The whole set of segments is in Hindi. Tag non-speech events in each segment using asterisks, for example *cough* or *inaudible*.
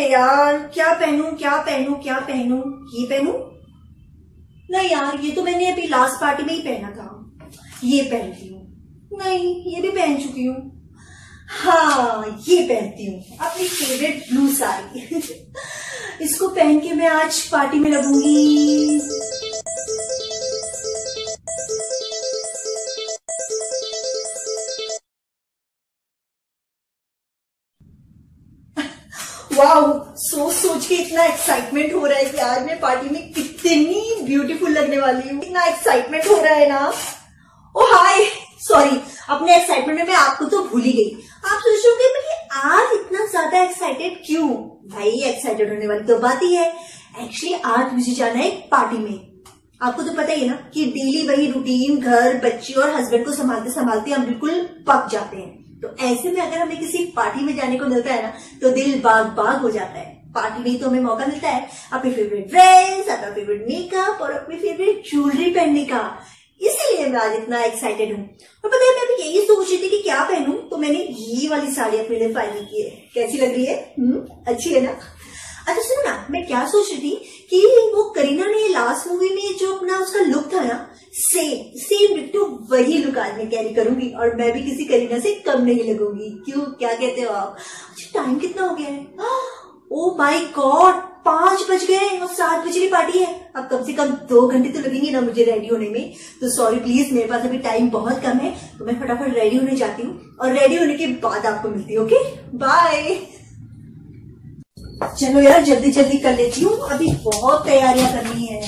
है यार, क्या पहनू क्या पहनू क्या पहनू? ये पहनू? नहीं यार, ये तो मैंने अभी लास्ट पार्टी में ही पहना था। ये पहनती हूँ। नहीं, ये भी पहन चुकी हूँ। हाँ ये पहनती हूँ। अपनी फेवरेट ब्लू साड़ी। *laughs* इसको पहन के मैं आज पार्टी में लगूँगी। सोच सोच के इतना एक्साइटमेंट हो रहा है कि आज मैं पार्टी में कितनी ब्यूटीफुल लगने वाली हूँ। इतना एक्साइटमेंट हो रहा है ना? ओ हाय सॉरी अपने एक्साइटमेंट में मैं आपको तो भूल ही गई। आप सोच रहे होंगे आज इतना ज़्यादा एक्साइटेड क्यों? भाई एक्साइटेड होने वाली तो बात ही है। एक्चुअली आज मुझे जाना है पार्टी में। आपको तो पता ही है ना कि डेली वही रूटीन घर, बच्चे और हस्बैंड को संभालते संभालते हम बिल्कुल पक जाते हैं। तो ऐसे में अगर हमें किसी पार्टी में जाने को मिलता है ना तो दिल बाग बाग हो जाता है। पार्टी में तो हमें मौका मिलता है। अपनी फेवरेट ड्रेस अपना फेवरेट मेकअप और अपनी फेवरेट ज्वेलरी पहनने का। इसीलिए मैं आज इतना एक्साइटेड हूँ। और पता है मैं अभी यही सोच रही थी कि क्या पहनू? तो मैंने ये वाली साड़ी अपने लिए फाइनल की है। कैसी लग रही है? हुँ? अच्छी है ना? अच्छा सुनो ना, मैं क्या सोच रही थी कि वो करीना ने लास्ट मूवी में जो अपना उसका लुक था ना सेम सेम डिट्टो वही लुक आज मैं कैरी करूँगी और मैं भी किसी करीना से कम नहीं लगूँगी। क्यों, क्या कहते हो आप? अच्छा टाइम कितना हो गया है? ओ माय गॉड पाँच बज गए और सात बजे की पार्टी है। अब कम से कम दो घंटे तो लगेंगे ना मुझे रेडी होने में। तो सॉरी प्लीज़ मेरे पास अभी टाइम बहुत कम है तो मैं फटाफट रेडी होने जाती हूँ और रेडी होने के बाद आपको मिलती हूँ ओके बाय चलो यार, जल्दी जल्दी कर लेती हूँ। अभी बहुत तैयारियाँ करनी है।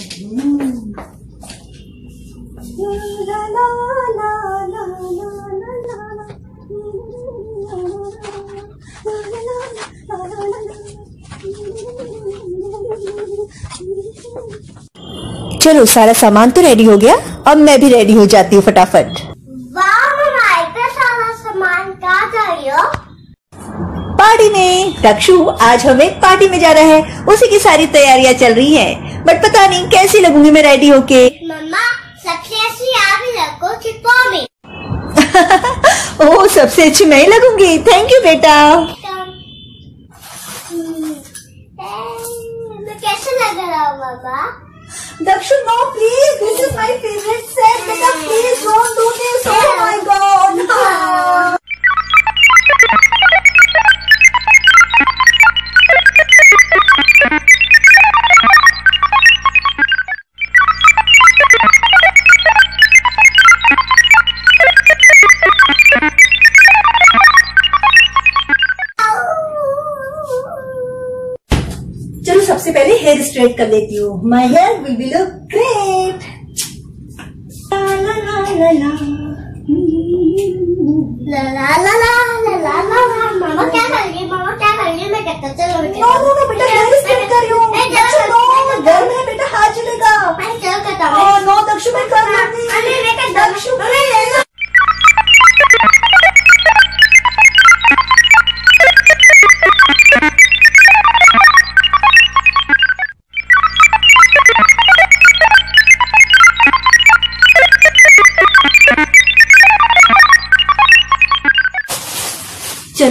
चलो, सारा सामान तो रेडी हो गया। अब मैं भी रेडी हो जाती हूँ फटाफट सारा सामान कहाँ जा रही हो पार्टी में। दक्षु आज हमें पार्टी में जाना है। उसी की सारी तैयारियाँ चल रही है। बट पता नहीं कैसी लगूँगी मैं रेडी होके। मम्मा सबसे अच्छी आप ही लगो चिपको में। *laughs* ओह सबसे अच्छी मैं ही लगूँगी। थैंक यू बेटा। कैसे लग रहा हूँ Dakshu no please this is my favourite set बेटा please don't do this oh my god पहले हेयर स्ट्रेट कर लेती हूँ। My hair will be look great ला ला ला ला ला ला ला ला ला ला ला ला मामा क्या कर रही है मामा क्या कर रही है मैं कहता चलो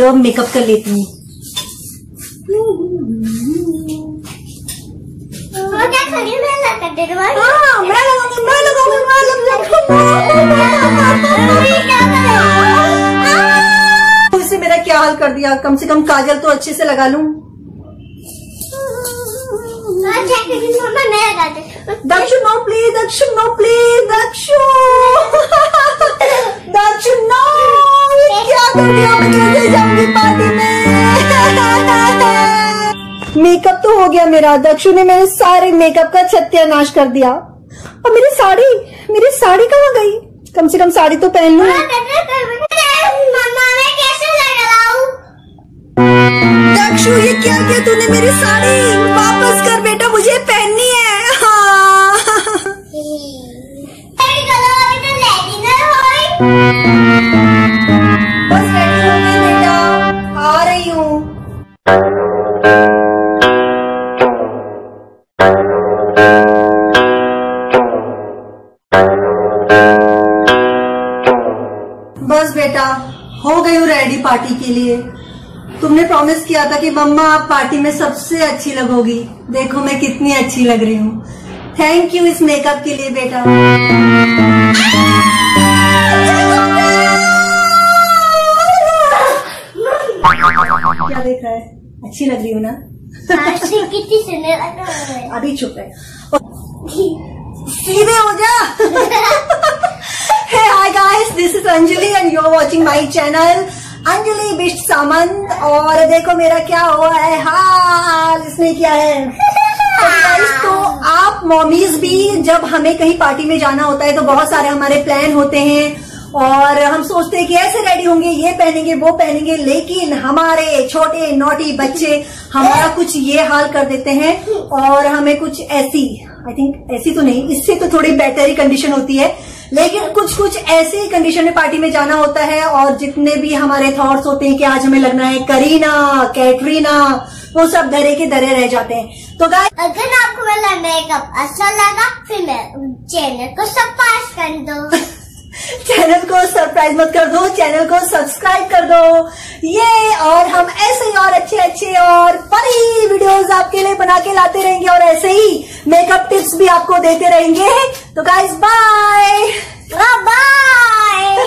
चलो अब मेकअप कर लेती हूँ। हाँ, इससे मेरा क्या हाल कर दिया? कम से कम काजल तो अच्छे से लगा लूँ। Dakshu no please Dakshu no please Dakshu. *laughs* Dakshu no makeup तो हो गया मेरा, दक्षु ने मेरे सारे मेकअप का सत्यानाश कर दिया। और मेरी साड़ी मेरी साड़ी कहाँ गई? कम से कम साड़ी तो पहन लू। दक्षु, ये क्या किया तूने मेरी साड़ी? रेडी पार्टी के लिए। तुमने प्रॉमिस किया था कि मम्मा आप पार्टी में सबसे अच्छी लगोगी। देखो मैं कितनी अच्छी लग रही हूँ। थैंक यू इस मेकअप के लिए बेटा। क्या देख रहा है? अच्छी लग रही हूँ ना? कितनी सुंदर लग रही है। अभी चुप है सीधे हो जा। *laughs* Hey hi guys this is Anjali and you're watching my channel. Anjali Bisht सामंत, और देखो मेरा क्या हुआ है। हाल इसने क्या है। तो आप मॉमीज भी, जब हमें कहीं पार्टी में जाना होता है तो बहुत सारे हमारे प्लान होते हैं। और हम सोचते हैं कि ऐसे रेडी होंगे, ये पहनेंगे, वो पहनेंगे, लेकिन हमारे छोटे नोटी बच्चे हमारा कुछ ये हाल कर देते हैं। और हमें कुछ ऐसी आई थिंक ऐसी तो नहीं, इससे तो थोड़ी बेटर ही कंडीशन होती है। लेकिन कुछ कुछ ऐसे ही कंडीशन में पार्टी में जाना होता है और जितने भी हमारे थॉट्स होते हैं कि आज हमें लगना है करीना कैटरीना वो सब धरे के धरे रह जाते हैं। तो गाय अगर आपको मेरा मेकअप अच्छा लगा फिर मैं चैनल को सब पास कर दो। *laughs* चैनल को सरप्राइज़ मत कर दो चैनल को सब्सक्राइब कर दो। ये और हम ऐसे ही और अच्छे अच्छे और फनी वीडियोस आपके लिए बना के लाते रहेंगे और ऐसे ही मेकअप टिप्स भी आपको देते रहेंगे। तो गाइस बाय बाय